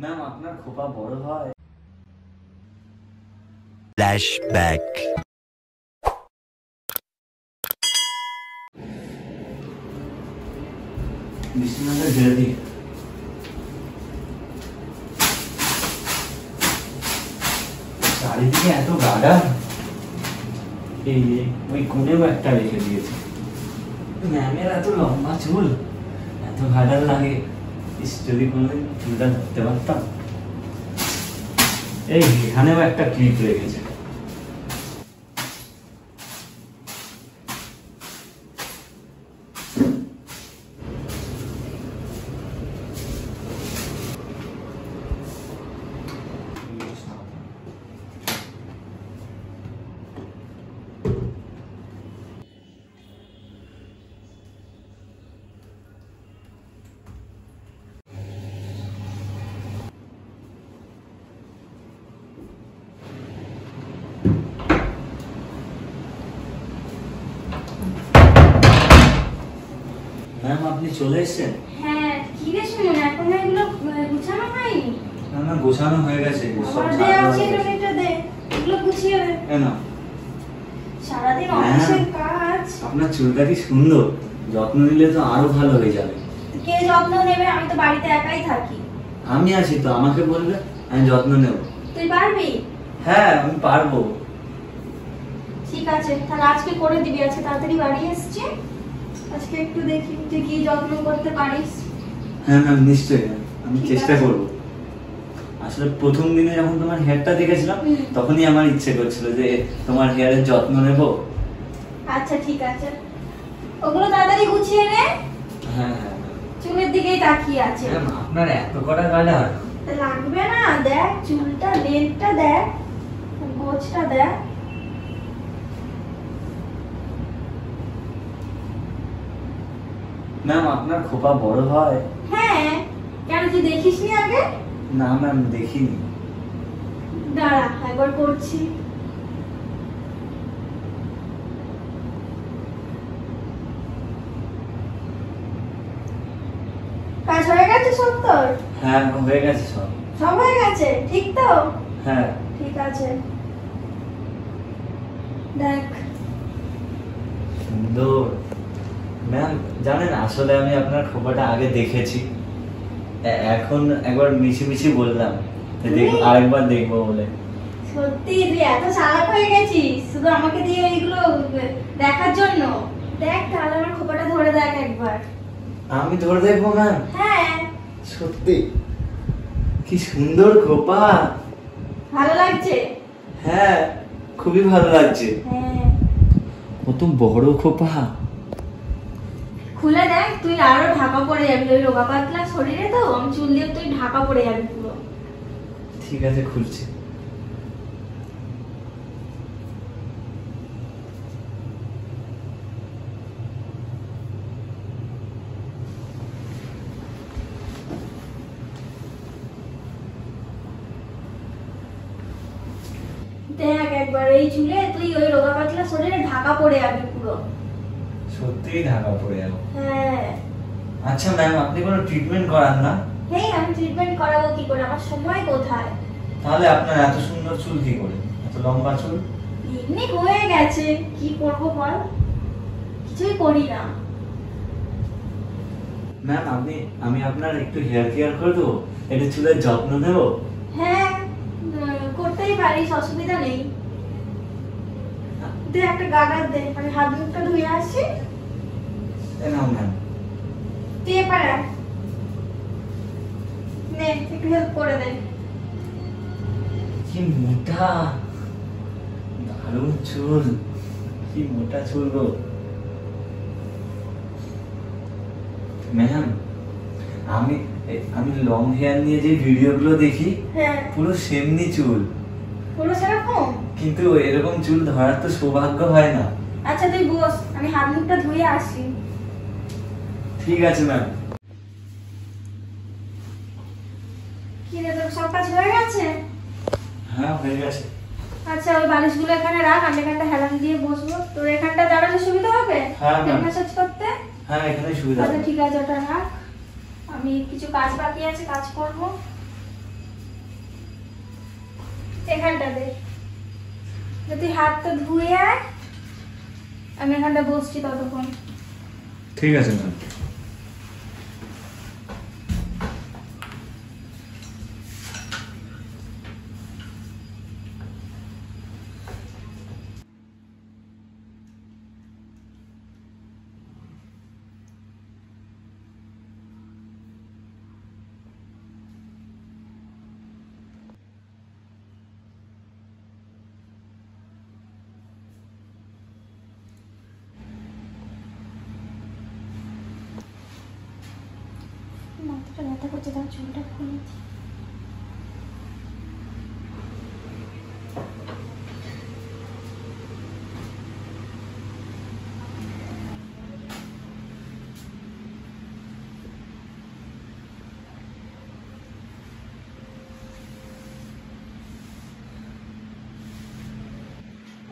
Ma'am আপনার খোপা বড় হয় Flashback. বিশ্বনাথে ঝেড়ে দিই চারিদিকে এত গাডা এই এই, ওই কোণেও একটা রেখে দিয়েছে ম্যামের এত লম্বা চুল এত গাডার লাগে ইস, যদি কোনোদিন চুলটা ধরতে পারতাম? এই এখানেও একটা ক্লিপ রেখেছে ম্যাম আপনি চলে এসেছেন? হ্যাঁ সুমন এখনও এগুলো গুছানো হয়নি। না না গোছানো হয়ে গেছে। সব ছাড়া আছে এটা দে এগুলো গুছিয়ে দে। সারাদিন। অফিসের কাজ। আপনার চুলটা কি সুন্দর? যত্ন নিলে তো আরও ভালো হয়ে যাবে। কে যত্ন নেবে? আমি তো বাড়িতে একাই থাকি। আমি আছি তো আমাকে বলবে আমি যত্ন নেব। তুই পারবি? হ্যাঁ আমি পারব। ঠিক আছে তাহলে আজকে করে দিবি। আজকে তাড়াতাড়ি বাড়ি এসছি। আজকে একটু দেখি যে কি যত্ন করতে পারিস। হ্যাঁ ম্যাম নিশ্চয়ই। আমি চেষ্টা। করব। আসলে প্রথম দিনে যখন তোমার হেয়ারটা দেখেছিলাম তখনই আমার ইচ্ছে করছিল যে তোমার হেয়ারের যত্ন নেব। আচ্ছা ঠিক আছে। ওগুলো তাড়াতাড়ি গুছিয়ে নে। হ্যাঁ হ্যাঁ চুলের দিকেই তাকিয়ে আছে। আপনার এত কটা তা লাগবে না দেখ চুলটা লেনটা দেখ গোছটা দেখ। ম্যাম আপনার খোপা বড় হয়। হ্যাঁ কেন তুই দেখিসনি আগে? না ম্যাম দেখিনি। দাঁড়া একবার করছি। কাজ হয়ে গেছে সব তোর? হ্যাঁ হয়ে গেছে সব। সব হয়ে গেছে? ঠিক তো? হ্যাঁ। ঠিক আছে। দেখ। সুন্দর। ম্যাম জানেন আসলে আমি আপনার খোপাটা আগে দেখেছি। এখন একবার মিছি মিছি বললাম আরেকবার দেখব বলে। সত্যি তুই এত চালাক হয়ে গেছিস। শুধু আমাকে দিয়ে এইগুলো দেখার জন্য। দেখ তাহলে আমার খোপাটা ধরে দেখ একবার। আমি ধরে দেখব ম্যাম? হ্যাঁ। সত্যি? কি সুন্দর খোপা। ভালো লাগছে? হ্যাঁ খুবই ভালো লাগছে। হ্যাঁ। কত বড় খোপা। খুলে দেখ তুই আরও ঢাকা পড়ে যাবি ওই রোগা পাতলা শরীরে তো আমি চুল দিয়ে তুই ঢাকা পড়ে যাবি পুরো। ঠিক আছে খুলছি। দেখ একবার এই চুলে তুই ওই রোগা পাতলা শরীরে ঢাকা পড়ে যাবি পুরো। সত্যিই ঢাকা পড়ে যাব। হ্যাঁ। আচ্ছা ম্যাম আপনি কোনো ট্রিটমেন্ট করান না? হেই আমি ট্রিটমেন্ট করাবো কি করে? আমার সময় কোথায়? তাহলে আপনার এত সুন্দর চুল কি করে? এত লম্বা চুল? এমনি হয়ে গেছে। কি করব বল? কিছুই করি না। ম্যাম আপনি আমি আপনার একটু হেয়ার কেয়ার করে দেবো? একটু চুলের যত্ন নেব? হ্যাঁ করতেই পারিস অসুবিধা নেই। দে একটা গাগার দে আমি হাত মুখটা ধুয়ে আসি। নাও ম্যাম। তুই এবার নে একটু হেল্প করে দে। কি মোটা। দারুণ চুল। কি মোটা চুল গো। ম্যাম আমি আমি লং হেয়ার নিয়ে যে ভিডিওগুলো দেখি হ্যাঁ। পুরো সেমনি চুল। পুরো সেরকম? কিন্তু এরকম চুল ধরার তো সৌভাগ্য হয় না। আচ্ছা তুই বস আমি হাত মুখটা ধুয়ে আসি ঠিক আছে ম্যাম কি রে তোর সব কাজ হয়ে গেছে? হ্যাঁ হয়ে গেছে। আচ্ছা ওই বালিশগুলো এখানে রাখ আমি এখানটা হেলান দিয়ে বসবো। তোর এখানটা দাঁড়ালে সুবিধা হবে? হ্যাঁ। ম্যাসাজ করতে? হ্যাঁ এখানে সুবিধা আচ্ছা ঠিক আছে ওটা রাখ। আমি কিছু কাজ বাকি আছে কাজ করব। এখানটা দে। যে তুই হাতটা ধুয়ে আয় আমি এখানটা বসছি ততক্ষণ। ঠিক আছে ম্যাম। মাথাটা ব্যথা করছে তার চুলটা খুলে দিই।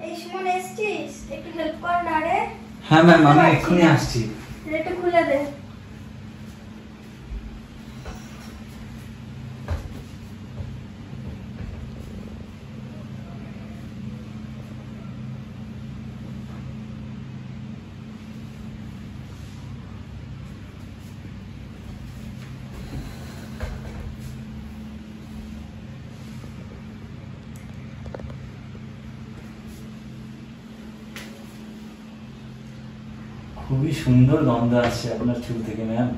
এই সুমন এসছিস? একটু হেল্প কর না রে। হ্যাঁ ম্যাম আমি এক্ষুনি আসছি। একটু খুলে দে খুবই সুন্দর গন্ধ আসছে আপনার চুল থেকে ম্যাম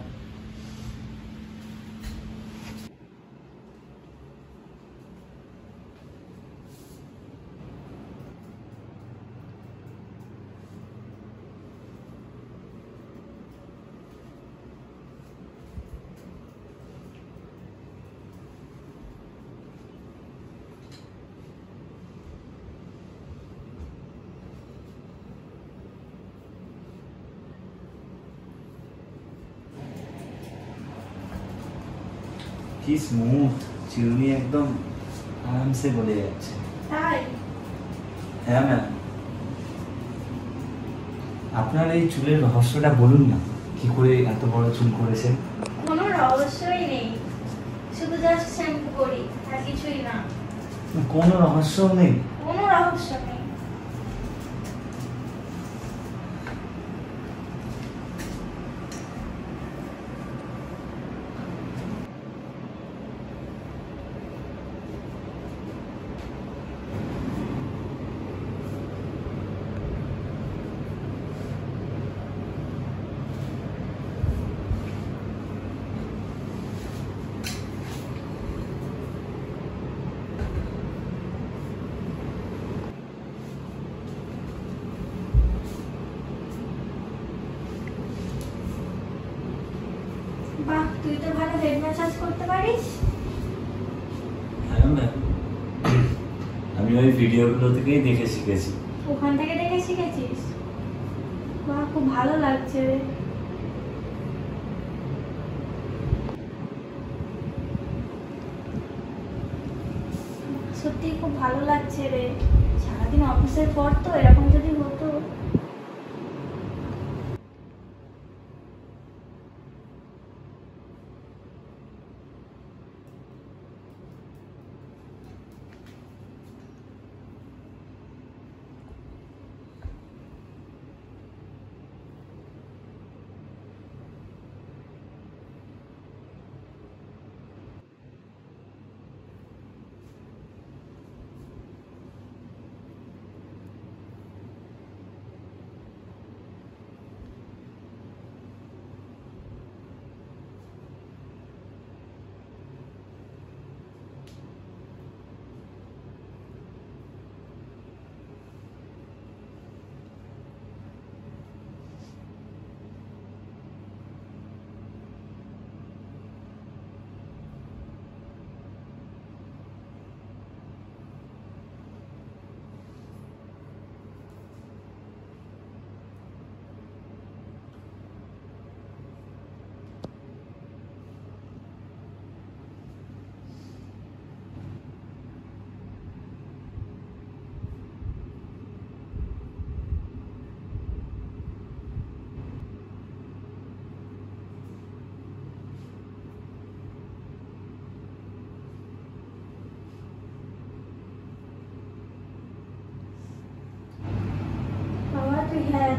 কি স্মুথ চিরুনি একদম আরামসে বলে যাচ্ছে। তাই? হ্যাঁ ম্যাম আপনার এই চুলের রহস্যটা বলুন না কি করে এত বড় চুল করেছেন? কোনো রহস্যই নেই শুধু জাস্ট শ্যাম্পু করি আর কিছুই না। কোনো রহস্য নেই? কোনো রহস্য নেই বাহ তুই তো ভালো হেড ম্যাসাজ করতে পারিস? হ্যাঁ আমি ওই ভিডিওগুলো থেকেই দেখে শিখেছি। ওখান থেকে দেখে শিখেছিস? বাহ খুব ভালো লাগছে রে। সত্যি খুব ভালো লাগছে রে। সারাদিন অফিসের পর তো এরকম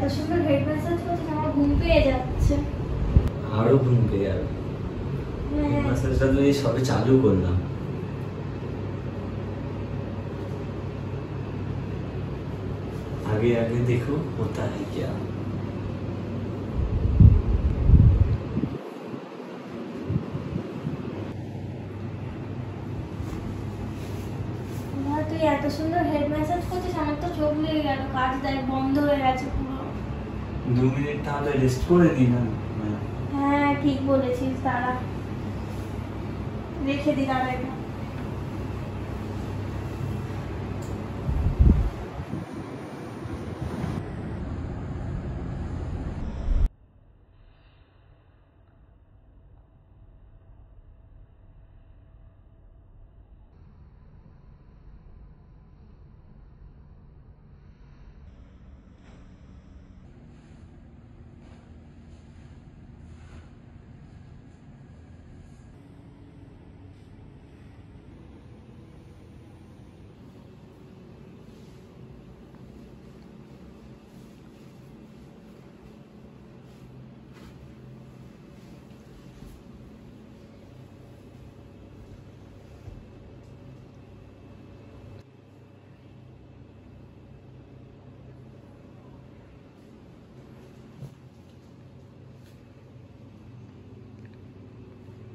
এত সুন্দর হেড ম্যাসাজ করছিস আমার ঘুম পেয়ে যাচ্ছে আরো ঘুম পেয়ে যাবে হ্যাঁ। ম্যাসাজটা তো এই সবে চালু করলাম आगे आगे देखो होता है क्या মা, তুই এত সুন্দর হেড ম্যাসাজ করছিস আমার তো চোখ লেগে গেল কাজ দেখ বন্ধ হয়ে গেছে পুরো দু মিনিট তাহলে রেস্ট করে দিই না? হ্যাঁ ঠিক বলেছিস, দাঁড়া। রেখে দিন দাঁড়া এটা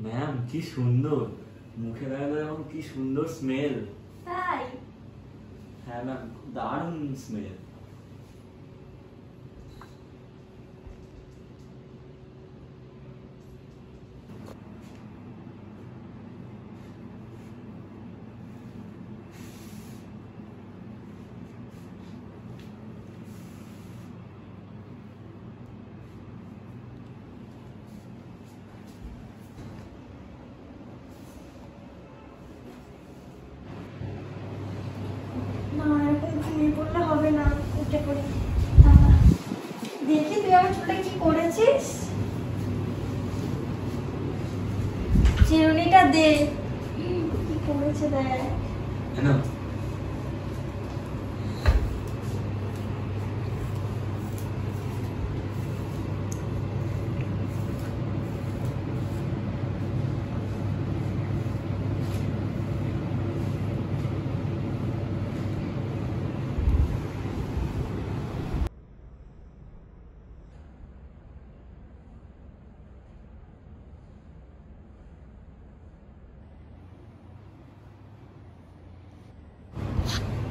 ম্যাম কি সুন্দর। মুখে লাগালে এখন কি সুন্দর স্মেল তাই? হ্যাঁ ম্যাম দারুণ স্মেল না এখন ঘুমিয়ে পড়লে হবে না উঠে পড়ি দাঁড়া। দেখি তুই আমার চুলটা কি করেছিস? চিরুনিটা দে। কি করেছে দেখ।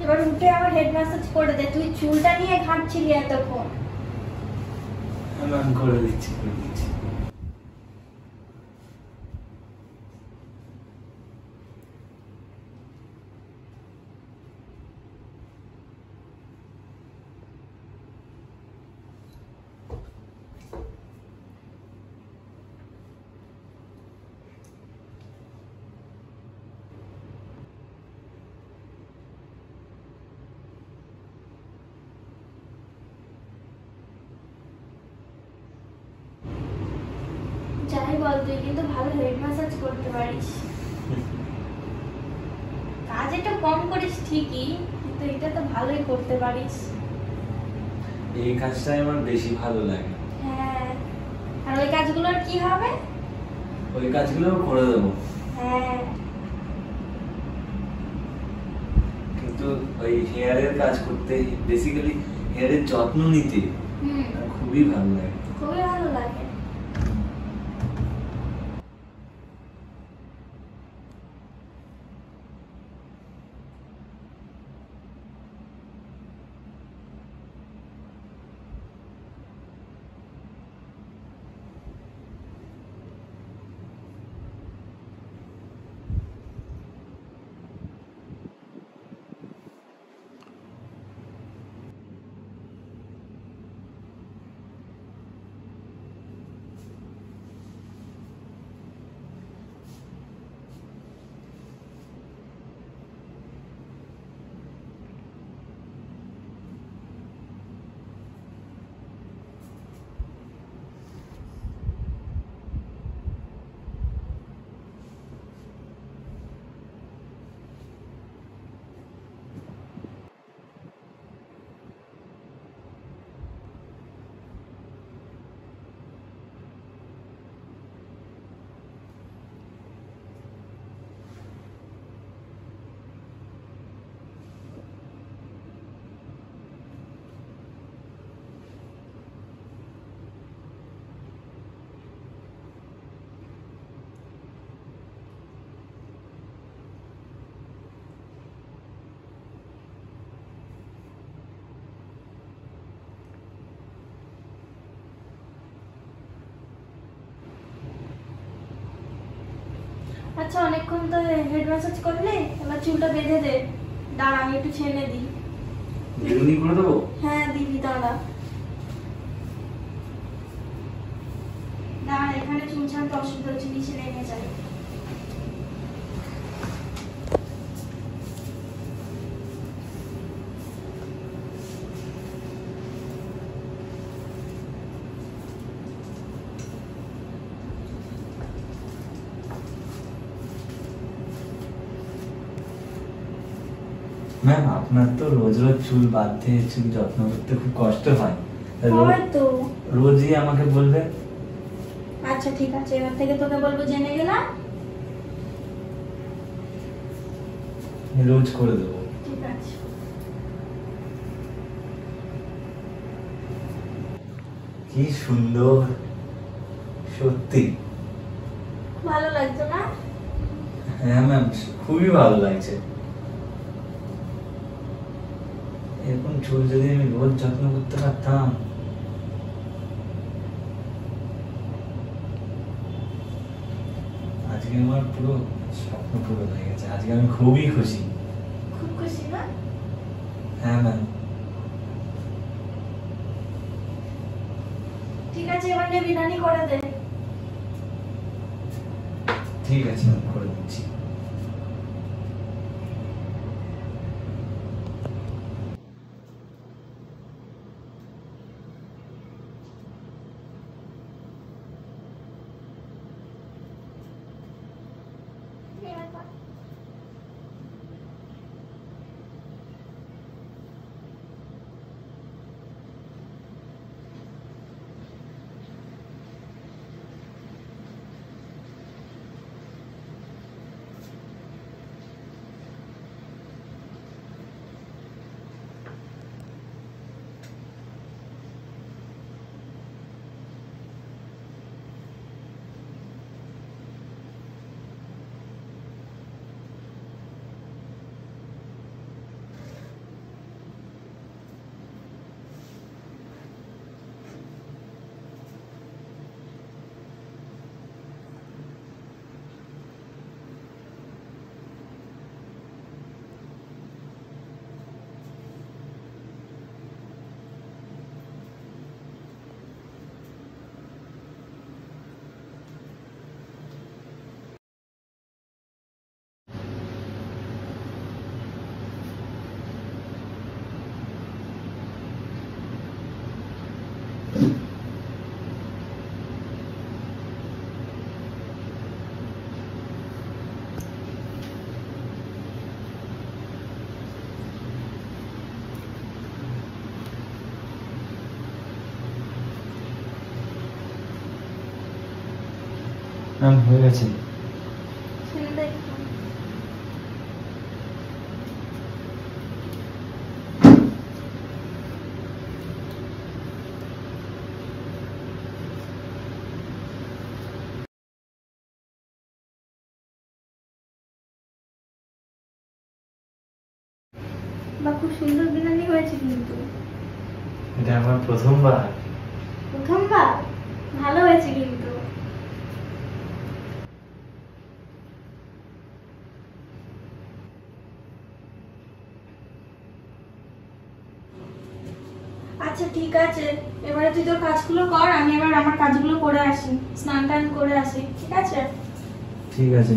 এবার উঠে আমার হেড ম্যাসাজ করে দে। তুই চুলটা নিয়ে ঘাঁটছিলি এতক্ষণ। করে দিচ্ছি করে দিচ্ছি। বল তুই কিন্তু ভালো হেড ম্যাসাজ করতে পারিস। কাজ কম করিস ঠিকই কিন্তু এটা তো ভালোই করতে পারিস। এই কাজটাই আমার বেশি ভালো লাগে। হ্যাঁ আর ওই কাজগুলোর কি হবে? ওই কাজগুলোও করে দেবো। হ্যাঁ। কিন্তু ওই হেয়ারের কাজ করতে বেসিক্যালি হেয়ারের যত্ন নিতে হুম। খুবই ভালো লাগে। আচ্ছা অনেকক্ষণ তো হেড ম্যাসাজ করলে এবার চুলটা বেঁধে দে। দাঁড়া আমি একটু ছেড়ে দিই। বেগুনি করে দেবো? হ্যাঁ দিদি দাঁড়া। দাঁড়া এখানে চুল ছাড়তে অসুবিধা হচ্ছে নিচে নেমে যায় ম্যাম আপনার তো রোজ রোজ চুল বাঁধতে চুল যত্ন করতে খুব কষ্ট হয়। তা রোজই আমাকে বলবে? আচ্ছা ঠিক আছে এবার থেকে তোকে বলব জেনে গেলাম। রোজ করে দেবো। ঠিক আছে। কি সুন্দর সত্যি। ভালো লাগছে না? হ্যাঁ ম্যাম খুবই ভালো লাগছে। এরকম চুল যদি আমি রোজ যত্ন করতে পারতাম। আজকে আমার পুরো স্বপ্ন পুরো হয়ে গেছে। আজকে আমি খুবই খুশি। খুব খুশি না? হ্যাঁ ম্যাম ঠিক আছে এবার করে দে। ঠিক আছে করে দিচ্ছি। ম্যাম হয়ে গেছে। বা খুব সুন্দর বিরিয়ানি হয়েছে কিন্তু। এটা আমার প্রথমবার। প্রথমবার? ভালো হয়েছে কিন্তু আচ্ছা ঠিক আছে, এবারে তুই তোর কাজগুলো কর, আমি এবার আমার কাজগুলো করে আসি, স্নান টান করে আসি, ঠিক আছে? ঠিক আছে